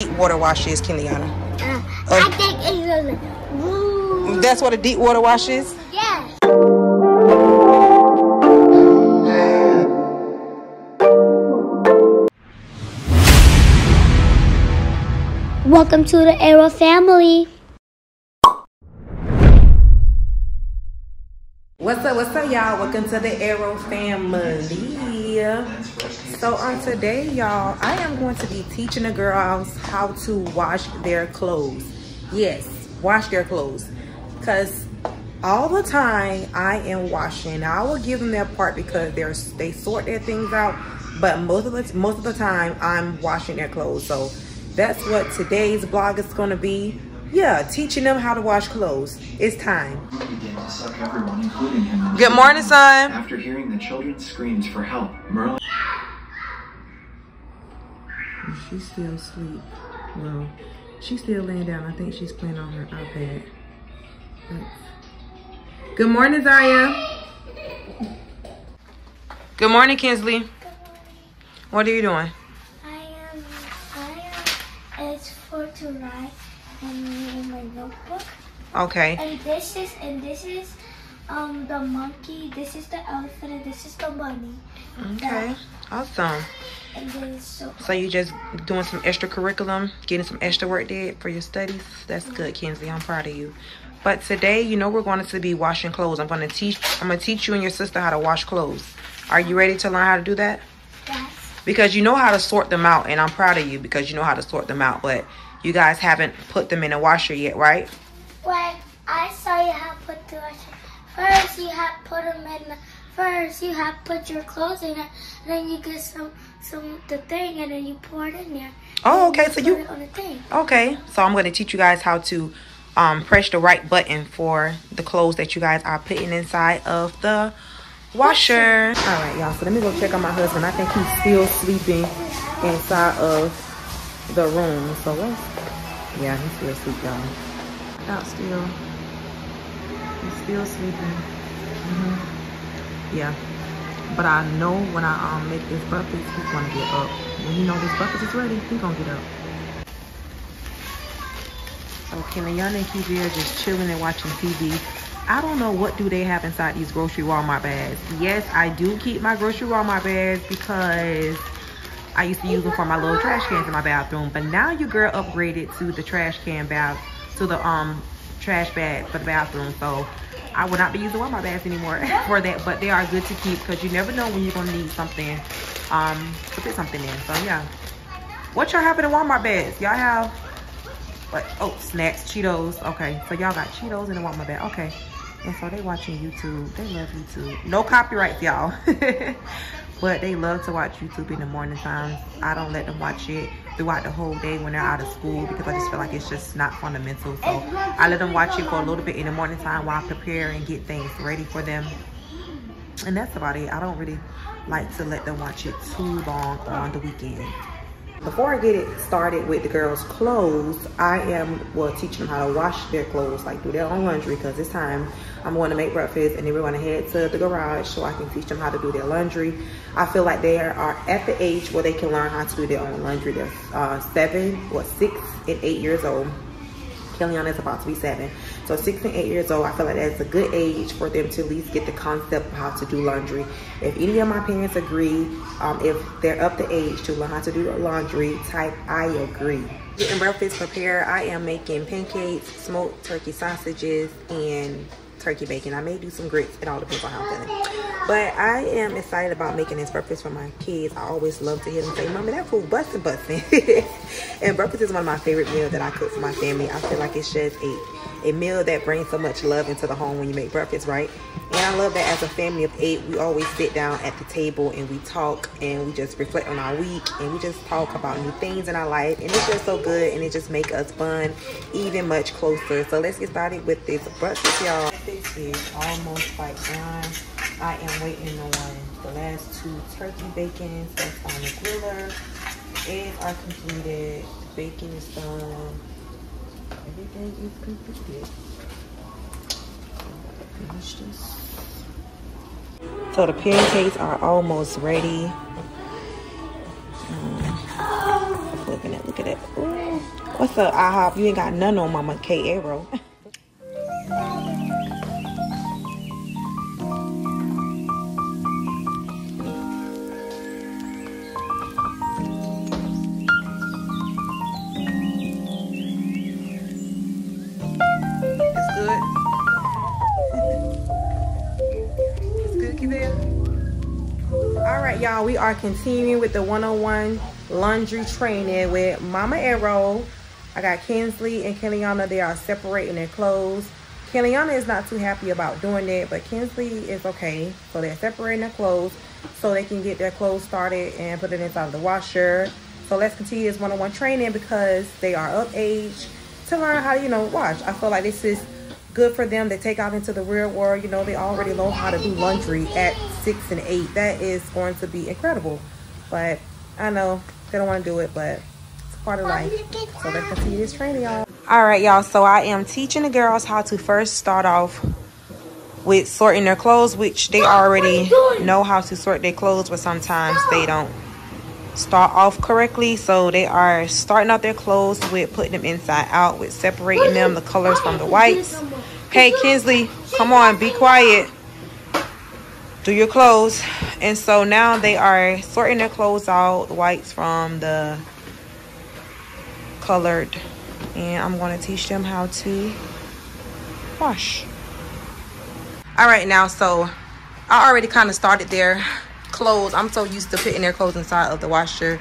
deep water wash is, Kiliana? Uh, Oh. I think it's a woo. That's what a deep water wash is? Yes. Welcome to the Ayrow family. What's up, what's up, y'all? Welcome to the Ayrow family. So, on today, y'all, I am going to be teaching the girls how to wash their clothes. Yes, wash their clothes. Because all the time I am washing. I will give them their part because they're they sort their things out. But most of the most of the time I'm washing their clothes. So that's what today's vlog is gonna be. Yeah, teaching them how to wash clothes. It's time. began to suck everyone. Good morning, son. After hearing the children's screams for help, Merlin She's still asleep. Well, she's still laying down. I think she's playing on her iPad. Good morning, Zaya. Good morning, Kinsley. What are you doing? I am. I am. It's for to write and in my notebook. Okay. And this is and this is um the monkey. This is the elephant and this is the bunny. Okay. Awesome. And then so So you just doing some extra curriculum, getting some extra work did for your studies. That's good, Kinsley. I'm proud of you. But today, you know, we're going to be washing clothes. I'm going to teach. I'm going to teach you and your sister how to wash clothes. Are you ready to learn how to do that? yes. because you know how to sort them out and i'm proud of you because you know how to sort them out but you guys haven't put them in a washer yet right When I saw you have put the washer. first you have put them in. The, first you have put your clothes in it. Then you get some some the thing and then you pour it in there. oh okay so Put you it on the thing. okay so i'm going to teach you guys how to um, press the right button for the clothes that you guys are putting inside of the washer all right y'all so let me go check on my husband i think he's still sleeping inside of the room. So let's yeah he's still asleep y'all. Out still. He's still sleeping. Hmm yeah. But i know when i um make this breakfast he's gonna get up. When he know this breakfast is ready he's gonna get up. Okay, Kenayana and Kiki are just chilling and watching TV. I don't know what do they have inside these grocery Walmart bags. Yes, I do keep my grocery Walmart bags because I used to use them for my little trash cans in my bathroom. But now your girl upgraded to the trash can bag, to the um trash bag for the bathroom. So I will not be using Walmart bags anymore for that. But they are good to keep because you never know when you're gonna need something um to put something in. So yeah. What y'all have in Walmart bags? Y'all have what oh snacks cheetos okay so y'all got cheetos in the walmart bag okay and so they watching youtube they love youtube no copyrights y'all but they love to watch youtube in the morning time i don't let them watch it throughout the whole day when they're out of school because i just feel like it's just not fundamental. So i let them watch it for a little bit in the morning time while i prepare and get things ready for them. And that's about it. I don't really like to let them watch it too long on the weekend before I get it started with the girls' clothes, I am well teaching them how to wash their clothes, like do their own laundry. Because it's time I'm going to make breakfast, and then we're going to head to the garage so I can teach them how to do their laundry. I feel like they are at the age where they can learn how to do their own laundry. They're uh, seven, what six and eight years old. Kellyanna is about to be seven. So six and eight years old, I feel like that's a good age for them to at least get the concept of how to do laundry. If any of my parents agree, um, if they're up to age to learn how to do laundry, type I agree. Getting breakfast prepared, I am making pancakes, smoked turkey sausages, and turkey bacon. I may do some grits. It all depends on how I'm feeling. But I am excited about making this breakfast for my kids. I always love to hear them say, Mommy, that food busting, busting. and breakfast is one of my favorite meals that I cook for my family. I feel like it's just a, a meal that brings so much love into the home when you make breakfast, right? And I love that as a family of eight, we always sit down at the table and we talk and we just reflect on our week and we just talk about new things in our life. And it's just so good and it just make us fun even much closer. So let's get started with this breakfast, y'all. This is almost like done. I am waiting on the last two turkey bacons that's on the griller. Eggs are completed. The bacon is done. Everything. Finish this. So the pancakes are almost ready. Um, at, look at it. Ooh. What's up, IHOP? You ain't got none on Mama K Ayrow. y'all. We are continuing with the 101 laundry training with Mama Ayrow. I got Kinsley and Kiliana. They are separating their clothes. Kiliana is not too happy about doing that, but Kinsley is okay. So they're separating their clothes so they can get their clothes started and put it inside the washer. So let's continue this one-on-one training because they are of age to learn how to, you know, wash. I feel like this is good for them They take out into the real world. You know, they already know how to do laundry at six and eight. That is going to be incredible. But I know they don't want to do it, but it's part of life. So let's continue this training, y'all. All right, y'all. So I am teaching the girls how to first start off with sorting their clothes, which they already know how to sort their clothes, but sometimes they don't start off correctly. So they are starting out their clothes with putting them inside out, with separating them, the colors from the whites. Hey, Kinsley, come on, be quiet. Do your clothes. And so now they are sorting their clothes out, the whites from the colored. And I'm going to teach them how to wash. All right, now, so I already kind of started their clothes. I'm so used to putting their clothes inside of the washer.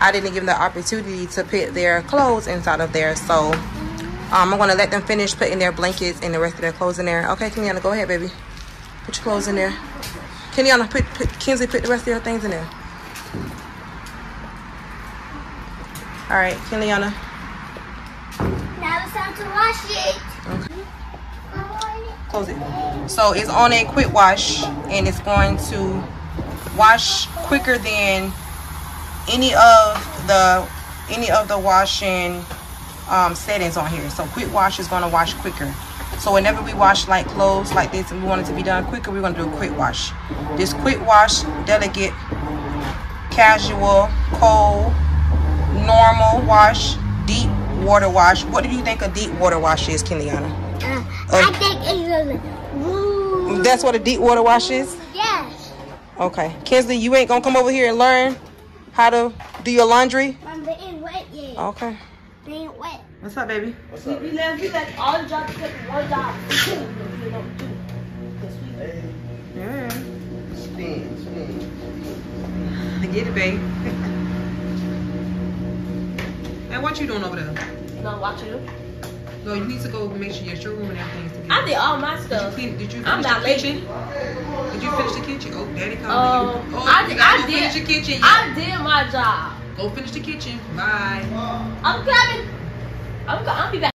I didn't give them the opportunity to put their clothes inside of there. So um, I'm going to let them finish putting their blankets and the rest of their clothes in there. Okay, Kenyatta, go ahead, baby. Put your clothes in there. Kenyatta, put, put, Kinsley, put the rest of your things in there. All right, Kenyatta. Now it's time to wash it. Okay. Close it. So it's on a quick wash and it's going to wash quicker than any of the any of the washing um, settings on here. So quick wash is going to wash quicker. So whenever we wash like clothes like this and we want it to be done quicker, we're going to do a quick wash. This quick wash, delicate, casual, cold, normal wash, deep water wash. What do you think a deep water wash is, Kiliana? Uh, Oh. I think it's a woo. That's what a deep water wash is? Yes. Okay. Kinsley, you ain't gonna come over here and learn how to do your laundry? Um, they ain't wet yet. Okay. They ain't wet. What's up, baby? We let we let all the jobs take one job. You know, do. Cause we Yeah. Spin, spin. Get it, babe. and what you doing over there? you know watching you. No, you need to go make sure your showroom and everything's together. I did all my stuff. Did you, clean, did you finish I'm not the kitchen? Did you finish the kitchen? Oh, daddy called um, you. Oh, I did. I did. Your kitchen. Yeah. I did my job. Go finish the kitchen. Bye. I'm coming. I'm. I'm be back.